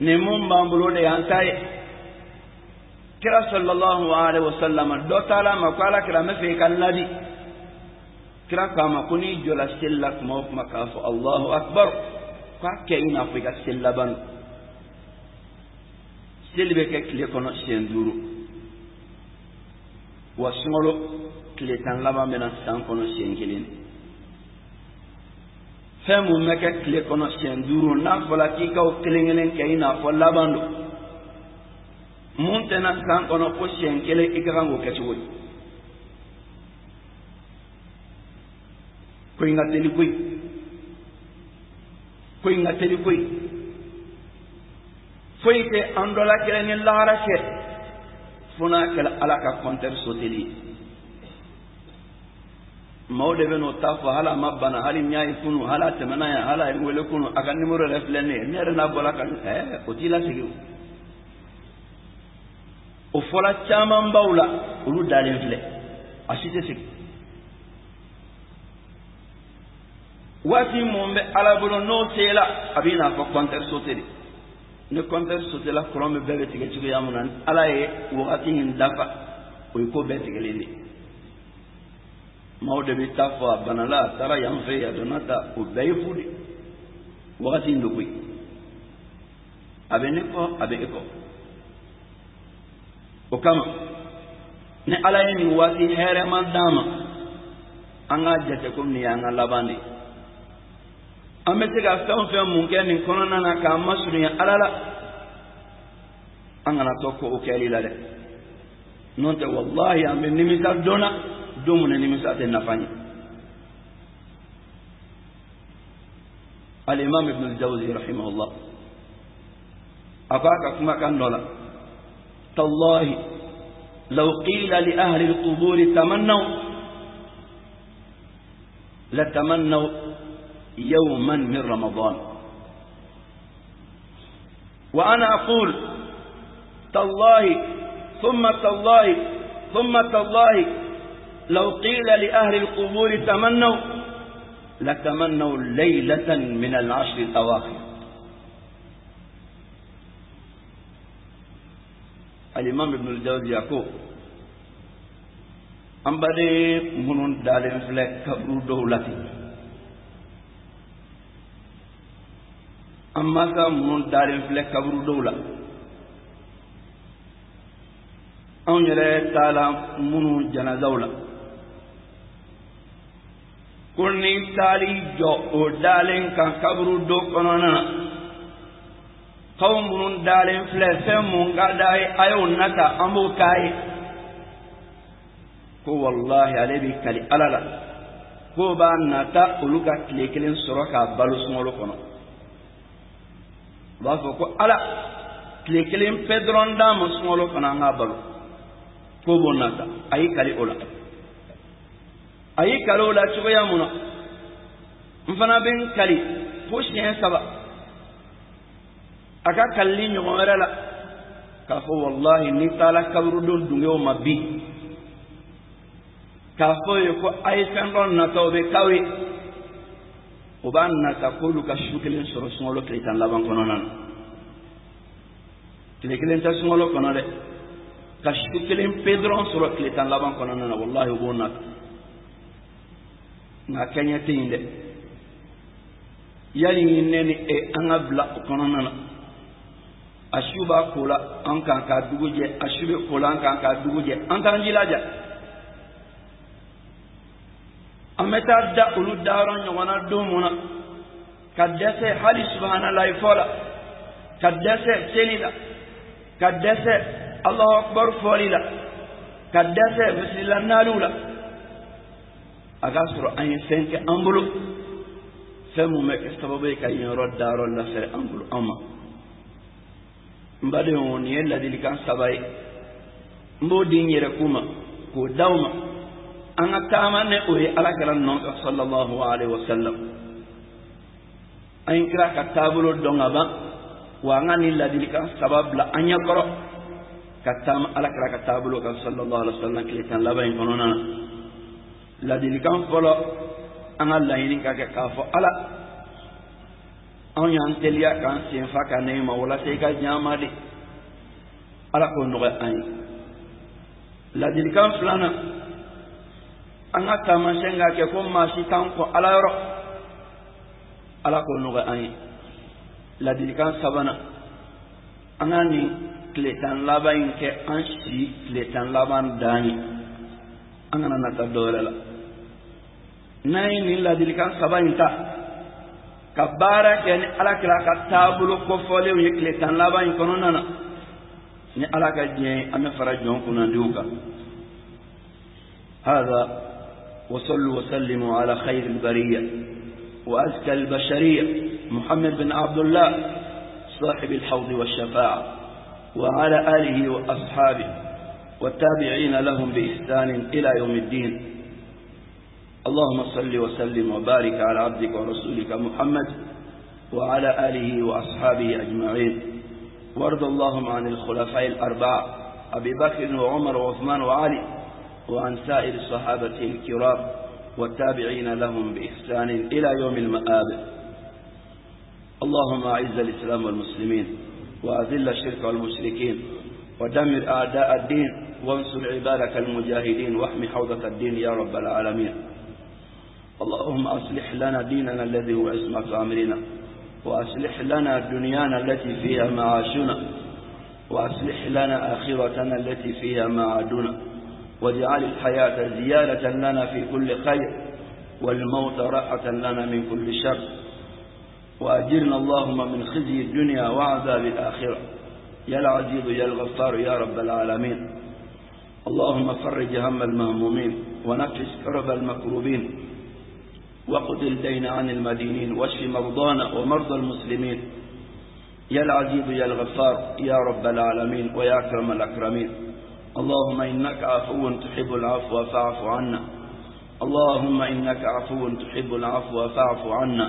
nin mun b'an bolo de y'an ta ye kira sallallahu alaihi wasallam dɔ taala ma ko ala kira n bɛ fɛ i ka ladi. Kira k'a ma ko n'i jɔla seli la kuma o kuma k'a fɔ alahu akbar. K'a kɛ i n'a fɔ i ka seli laban don seli bɛ kɛ tile kɔnɔ siɲɛ duuru wa sunkalo tile tan laban bɛ na san kɔnɔ siɲɛ kelen fɛn mun bɛ kɛ tile kɔnɔ siɲɛ duuru n'a fɔra k'i ka o kelen kelen kɛ i n'a fɔ laban don mun tɛna san kɔnɔ ko siɲɛ kelen i ka kan k'o kɛ cogo di ko in ka teli koyi ko in ka teli koyi foyi tɛ an dɔ la kɛlɛ ni lahara cɛ fo n'a kɛra ala ka kɔntɛri soteli ye maaw de bɛ n'o ta fɔ hali a ma bana hali n y'a ye kunu hali a tɛmɛna yan hali a ye n wele kunu a ka nimoro yɛrɛ filɛ ne ye ne yɛrɛ n'a bɔra ka ɛɛ o t'i lasigi o o fɔra caman baw la olu dalen filɛ a si tɛ sigi waati mun bɛ ala bolo n'o sela a b'i n'a fɔ kɔntɛri sote de ni kɔntɛri sote la kuran bɛ bɛɛ bɛ tigɛ cogoya mun na ala ye wagati min dafa o ye ko bɛɛ tigɛlen de maaw de bɛ taa fɔ a banala a taara yan fɛ a donna ta o bɛɛ ye fu de wagati in de koyi a bɛ ne kɔ a bɛ e kɔ o kama. Ni ala ye nin waati hɛrɛma d'an ma an k'a jate komi nin y'an ka laban de ye an bɛ se ka fɛn o fɛn mun kɛ nin kɔnɔna na k'an masurunya ala la an kana to ko o kɛli la dɛ n'o tɛ walahi an bɛ nimisa dɔn na don mun na nimisa tɛ nafa ɲɛ alimami ibn al-jawzi rahimahullah a ko a ka kumakan dɔ la tallahi law qila li ahli al-qubur tamannaw latamannaw يوما من رمضان. وأنا أقول تالله ثم تالله ثم تالله لو قيل لأهل القبور تمنوا لتمنوا ليلة من العشر الأواخر. الإمام ابن الجوزي يقول أم بدي منون دالين فلك كبرو دولتي. An masa minnu dalen filɛ kaburu dɔw la anw yɛrɛ t'a la minnu janazaw la ko ni taali jɔ o dalen kan kaburu dɔ kɔnɔna na kaw minnu dalen filɛ fɛn mun ka d'a ye a y'o nata an b'o k'a ye ko walahi ale b'i kali ala la k'o b'a nata olu ka tile kelen sɔrɔ k'a balo sunkalo kɔnɔ u b'a fɔ ko ala tile kelen pe dɔrɔn d'a ma sunkalo fana an k'a balo. K'o b'o nata a y'i kali o la. A y'i kali o la cogoya mun na. N fana bɛ n kali fo siɲɛ saba. A ka kalili ɲɔgɔn wɛrɛ la. K'a fɔ walahi n'i taala kaburudon dungew ma bi. K'a fɔ ye ko a ye fɛn dɔ nataw bɛ k'aw ye. O b'a nata k'olu ka su kelen sɔrɔ sunkalo tile tan laban kɔnɔna na. Tile kelen tɛ sunkalo kɔnɔ dɛ. Ka su kelen pe dɔrɔn sɔrɔ tile tan laban kɔnɔna na walahi o b'o nata nka kɛɲɛ tɛ yen dɛ. Yali ne ni e an ka bila o kɔnɔna na. A su b'a ko la an kan k'a dugu jɛ. A su bɛ ko la an kan k'a dugu jɛ. An t'an jilaja. An bɛ taa da olu dayɔrɔ ɲɔgɔn na don mun na? Ka dɛsɛ hali subahana fɔ la ka dɛsɛ seli la. Ka dɛsɛ alahu akubar fɔli la. Ka dɛsɛ misilila naaliw la. A k'a sɔrɔ an ye fɛn kɛ an bolo. Fɛn mun bɛ kɛ sababu ye ka yen yɔrɔ dayɔrɔ lafɛrɛ an bolo an ma. N badenw nin ye ladilikan saba ye. N b'o di n yɛrɛ k'u ma k'o d'aw ma an ka taama ne o ye alakira nɔfɛ sallallahu alaihi wa sallam an ye kira ka taabolo dɔn ka ban. Wa an ka nin ladilikan saba bila an ɲɛ kɔrɔ. Ka taama alakira ka taabolo kan sallallahu alaihi wa sallam tile tan laban in kɔnɔna na. Ladilikan fɔlɔ an ka laɲini ka kɛ k'a fɔ ala. Anw y'an teliya k'an sen fa ka ne walasa i ka diɲɛ de ala k'o nɔgɔya an ye. Ladilikan filanan an ka taamasiyɛn k'a kɛ ko maa si t'an kɔ ala yɔrɔ ala k'o nɔgɔya an ye ladilikan sabanan an ka nin tile tan laban in kɛ an si tile tan laban dan ye an kana nata dɔwɛrɛ la n'an ye nin ladilikan saba in ta ka baara kɛ ni alakira ka taabolo kɔfɔlenw ye tile tan laban in kɔnɔna na ni ala ka diɲɛ ye an bɛ fara jɔn kunnandiw kan هذا وصلوا وسلموا على خير البرية وأزكى البشرية محمد بن عبد الله صاحب الحوض والشفاعة وعلى آله وأصحابه والتابعين لهم بإحسان إلى يوم الدين. اللهم صل وسلم وبارك على عبدك ورسولك محمد وعلى آله وأصحابه أجمعين. وارض اللهم عن الخلفاء الأربعة أبي بكر وعمر وعثمان وعلي وعن سائر الصحابة الكرام والتابعين لهم بإحسان إلى يوم المآب. اللهم أعز الإسلام والمسلمين وأذل الشرك والمشركين ودمر أعداء الدين وانصر عبادك المجاهدين واحم حوضة الدين يا رب العالمين. اللهم أصلح لنا ديننا الذي هو عصمة أمرنا وأصلح لنا دنيانا التي فيها معاشنا وأصلح لنا آخرتنا التي فيها معادنا. واجعل الحياة زيادة لنا في كل خير والموت راحة لنا من كل شر. وأجرنا اللهم من خزي الدنيا وعذاب الآخرة. يا العزيز يا الغفار يا رب العالمين. اللهم فرج هم المهمومين ونفس كرب المكروبين. وقض الدين عن المدينين واشف مرضانا ومرضى المسلمين. يا العزيز يا الغفار يا رب العالمين ويا أكرم الأكرمين. اللهم إنك عفو تحب العفو فاعف عنا. اللهم إنك عفو تحب العفو فاعف عنا.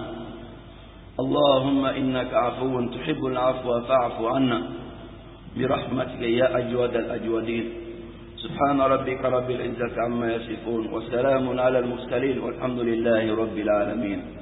اللهم إنك عفو تحب العفو فاعف عنا. برحمتك يا أجود الأجودين. سبحان ربك رب العزة عما يصفون وسلام على المرسلين والحمد لله رب العالمين.